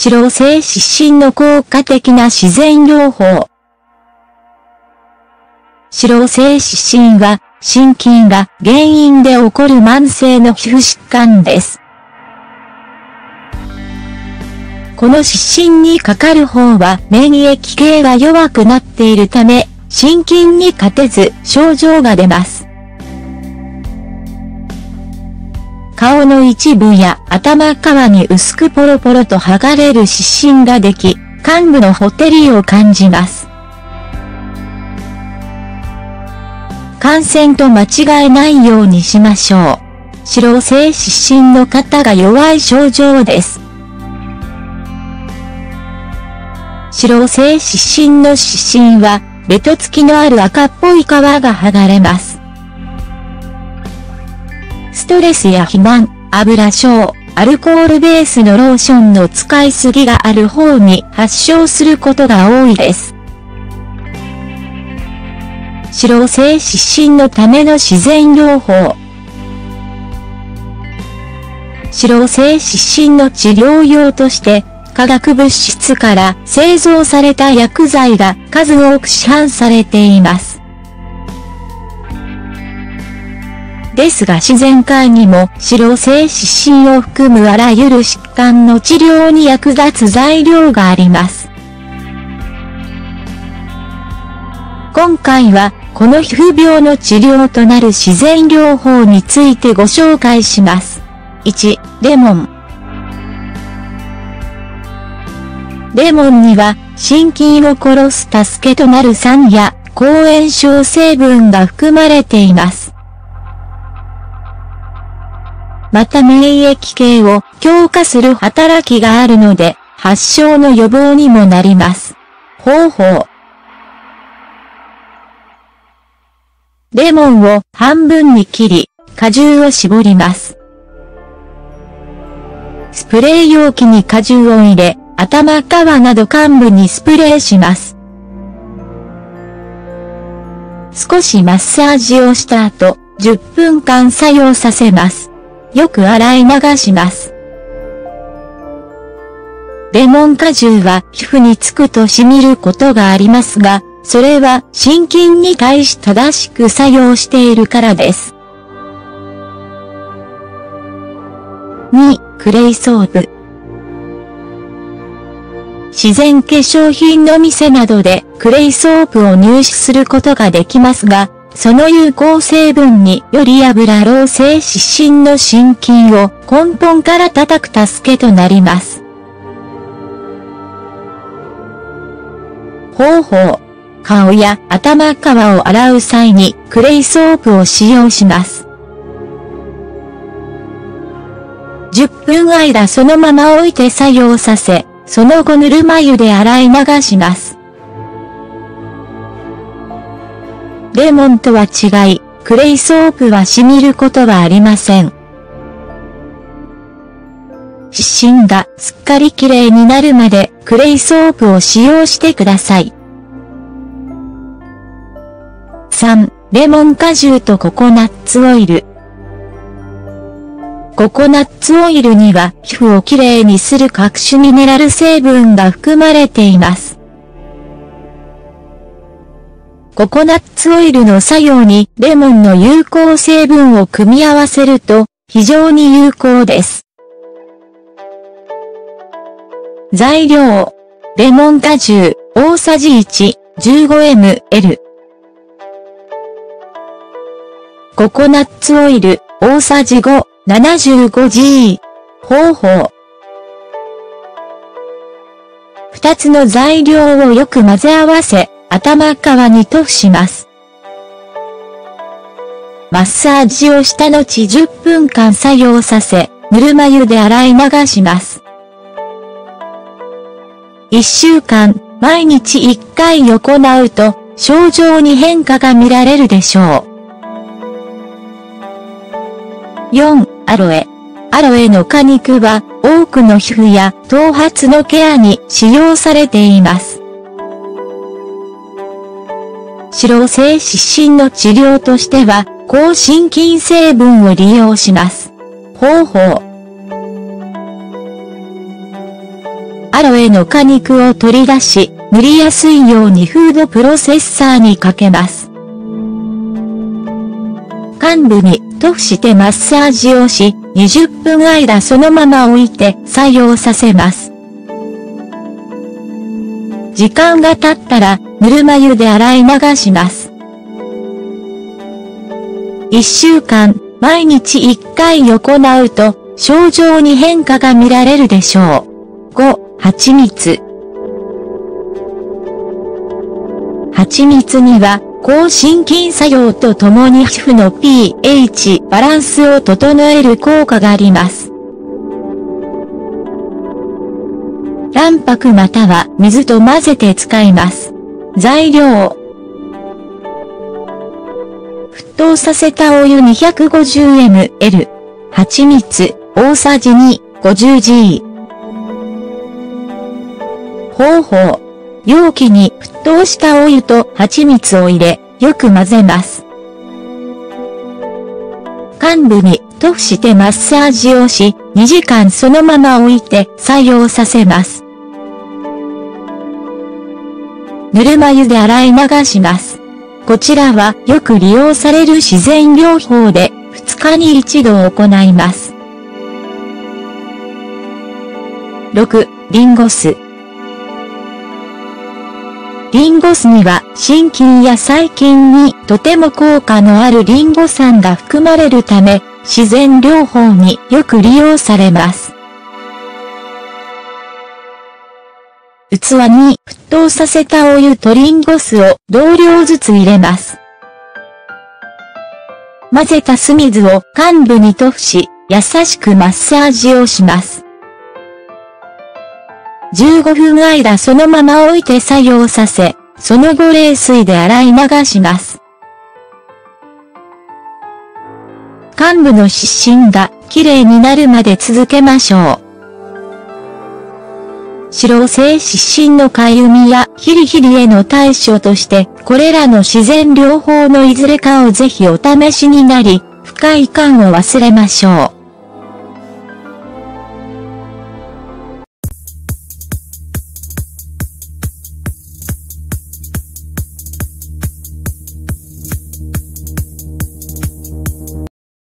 脂漏性湿疹の効果的な自然療法。脂漏性湿疹は、心筋が原因で起こる慢性の皮膚疾患です。この湿疹にかかる方は免疫系が弱くなっているため、心筋に勝てず症状が出ます。顔の一部や頭皮に薄くポロポロと剥がれる湿疹ができ、幹部のほてりを感じます。感染と間違えないようにしましょう。脂漏性湿疹の方が弱い症状です。脂漏性湿疹の湿疹は、ベトつきのある赤っぽい皮が剥がれます。ストレスや肥満、油症、アルコールベースのローションの使いすぎがある方に発症することが多いです。脂漏性湿疹のための自然療法。脂漏性湿疹の治療用として、化学物質から製造された薬剤が数多く市販されています。ですが自然界にも脂漏性湿疹を含むあらゆる疾患の治療に役立つ材料があります。今回はこの皮膚病の治療となる自然療法についてご紹介します。1、レモン。レモンには、心筋を殺す助けとなる酸や、抗炎症成分が含まれています。また免疫系を強化する働きがあるので、発症の予防にもなります。方法。レモンを半分に切り、果汁を絞ります。スプレー容器に果汁を入れ、頭皮など幹部にスプレーします。少しマッサージをした後、10分間作用させます。よく洗い流します。レモン果汁は皮膚につくと染みることがありますが、それは心筋に対し正しく作用しているからです。2、クレイソープ。自然化粧品の店などでクレイソープを入手することができますが、その有効成分により油老性湿疹の心筋を根本から叩く助けとなります。方法。顔や頭皮を洗う際にクレイソープを使用します。10分間そのまま置いて作用させ、その後ぬるま湯で洗い流します。レモンとは違い、クレイソープは染みることはありません。湿疹がすっかり綺麗になるまでクレイソープを使用してください。3. レモン果汁とココナッツオイル。ココナッツオイルには皮膚をきれいにする各種ミネラル成分が含まれています。ココナッツオイルの作用にレモンの有効成分を組み合わせると非常に有効です。材料。レモン果汁大さじ1 15ml ココナッツオイル大さじ5 75G。方法。二つの材料をよく混ぜ合わせ、頭皮に塗します。マッサージをした後10分間作用させ、ぬるま湯で洗い流します。一週間、毎日一回行うと、症状に変化が見られるでしょう。4. アロエ。アロエの果肉は多くの皮膚や頭髪のケアに使用されています。脂漏性湿疹の治療としては、抗心筋成分を利用します。方法。アロエの果肉を取り出し、塗りやすいようにフードプロセッサーにかけます。患部に塗布してマッサージをし、20分間そのまま置いて作用させます。時間が経ったら、ぬるま湯で洗い流します。1週間、毎日1回行うと、症状に変化が見られるでしょう。5、蜂蜜。蜂蜜には、抗心筋作用とともに皮膚の pH バランスを整える効果があります。卵白または水と混ぜて使います。材料。沸騰させたお湯 250ml。蜂蜜、大さじ2、50g。方法。容器に沸騰したお湯と蜂蜜を入れ、よく混ぜます。患部に塗布してマッサージをし、2時間そのまま置いて作用させます。ぬるま湯で洗い流します。こちらはよく利用される自然療法で、2日に1度行います。6、リンゴ酢。リンゴ酢には心筋や細菌にとても効果のあるリンゴ酸が含まれるため、自然療法によく利用されます。器に沸騰させたお湯とリンゴ酢を同量ずつ入れます。混ぜた酢水を患部に塗布し、優しくマッサージをします。15分間そのまま置いて作用させ、その後冷水で洗い流します。患部の湿疹が綺麗になるまで続けましょう。脂漏性湿疹のかゆみやヒリヒリへの対処として、これらの自然療法のいずれかをぜひお試しになり、不快感を忘れましょう。